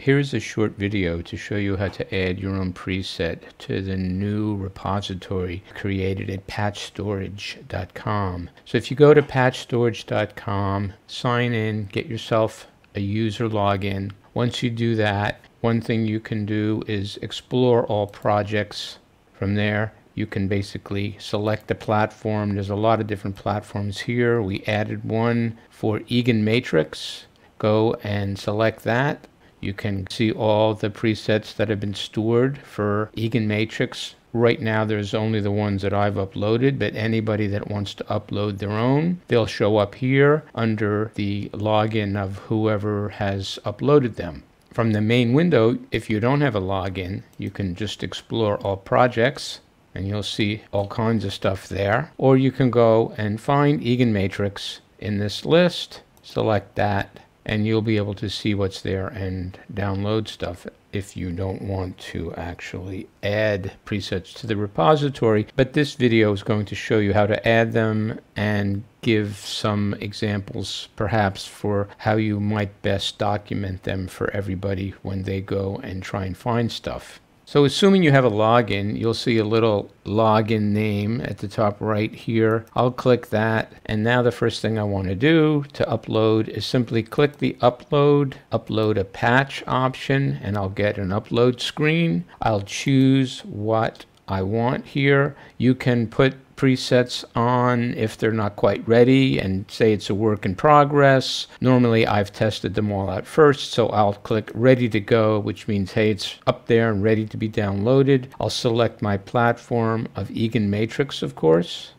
Here's a short video to show you how to add your own preset to the new repository created at patchstorage.com. So if you go to patchstorage.com, sign in, get yourself a user login. Once you do that, one thing you can do is explore all projects. From there, you can basically select the platform. There's a lot of different platforms here. We added one for EaganMatrix. Go and select that you can see all the presets that have been stored for EaganMatrix. Right now there's only the ones that I've uploaded, but anybody that wants to upload their own, they'll show up here under the login of whoever has uploaded them. From the main window, if you don't have a login, you can just explore all projects and you'll see all kinds of stuff there. Or you can go and find EaganMatrix in this list, select that, and you'll be able to see what's there and download stuff if you don't want to actually add presets to the repository. But this video is going to show you how to add them and give some examples perhaps for how you might best document them for everybody when they go and try and find stuff. So assuming you have a login, you'll see a little login name at the top right here. I'll click that. And now the first thing I want to do to upload is simply click the upload, upload a patch option, and I'll get an upload screen. I'll choose what I want here. You can put presets on if they're not quite ready and say it's a work in progress. Normally I've tested them all out first, so I'll click ready to go, which means, hey, it's up there and ready to be downloaded. I'll select my platform of EaganMatrix, of course.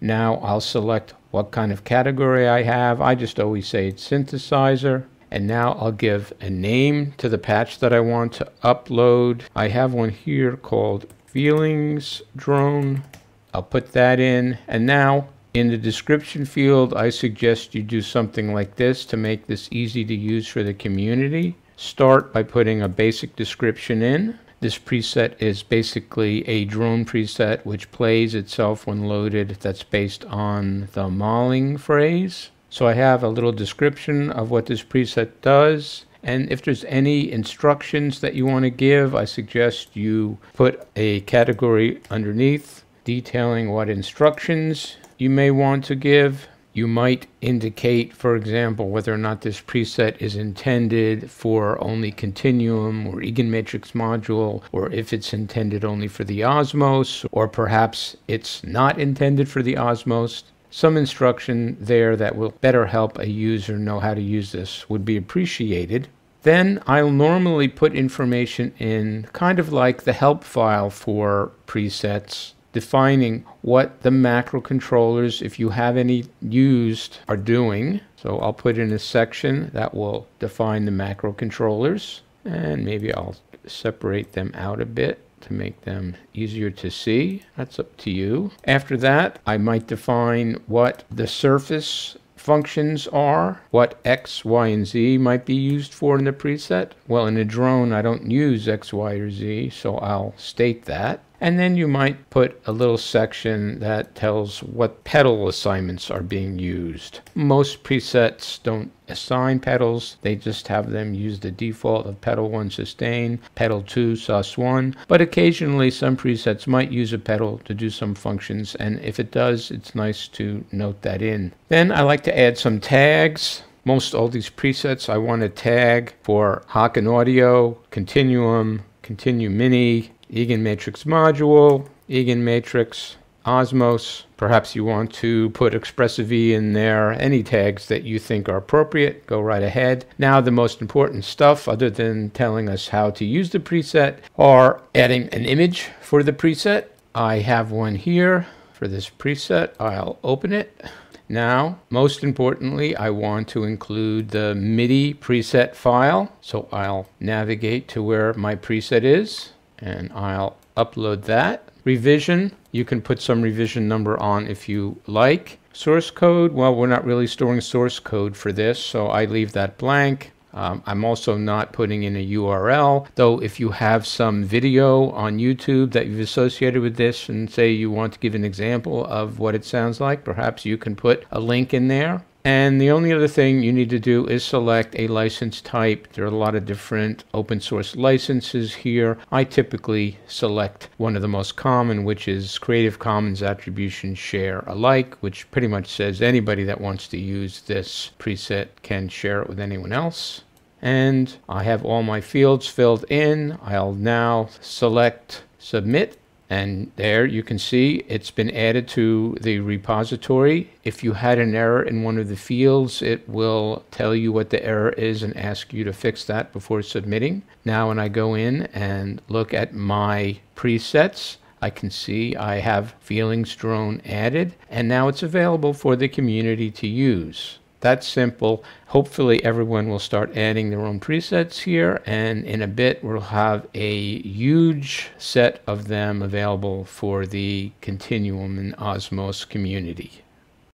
Now I'll select what kind of category I have. I just always say it's synthesizer. And now I'll give a name to the patch that I want to upload. I have one here called Feelings Drone I'll put that in. And now in the description field, I suggest you do something like this to make this easy to use for the community. Start by putting a basic description in. This preset is basically a drone preset which plays itself when loaded that's based on the mauling phrase. So I have a little description of what this preset does. And if there's any instructions that you want to give, I suggest you put a category underneath detailing what instructions you may want to give. You might indicate, for example, whether or not this preset is intended for only Continuum or EaganMatrix module, or if it's intended only for the Osmose, or perhaps it's not intended for the Osmose. Some instruction there that will better help a user know how to use this would be appreciated. Then I'll normally put information in kind of like the help file for presets defining what the macro controllers, if you have any used, are doing. So I'll put in a section that will define the macro controllers and maybe I'll separate them out a bit to make them easier to see. That's up to you. After that, I might define what the surface functions are, what X, Y, and Z might be used for in the preset. Well, in a drone, I don't use X, Y, or Z, so I'll state that. And then you might put a little section that tells what pedal assignments are being used. Most presets don't assign pedals, they just have them use the default of pedal 1 sustain, pedal 2 sus 1, but occasionally some presets might use a pedal to do some functions, and if it does, it's nice to note that in. Then I like to add some tags most all these presets I want to tag for Haken Audio, Continuum, ContinuuMini, EaganMatrix module, Egan Matrix, Osmose. Perhaps you want to put ExpressiV in there. Any tags that you think are appropriate, go right ahead. Now the most important stuff, other than telling us how to use the preset, are adding an image for the preset. I have one here for this preset. I'll open it. Now, most importantly, I want to include the MIDI preset file. So I'll navigate to where my preset is and I'll upload that. Revision, you can put some revision number on if you like. Source code, well, we're not really storing source code for this, so I leave that blank. Um, I'm also not putting in a URL, though if you have some video on YouTube that you've associated with this and say you want to give an example of what it sounds like, perhaps you can put a link in there. And the only other thing you need to do is select a license type. There are a lot of different open source licenses here. I typically select one of the most common, which is Creative Commons Attribution Share Alike, which pretty much says anybody that wants to use this preset can share it with anyone else. And I have all my fields filled in. I'll now select Submit and there you can see it's been added to the repository. If you had an error in one of the fields, it will tell you what the error is and ask you to fix that before submitting. Now when I go in and look at my presets, I can see I have Feelings Drone added, and now it's available for the community to use that simple. Hopefully everyone will start adding their own presets here and in a bit we'll have a huge set of them available for the Continuum and Osmose community.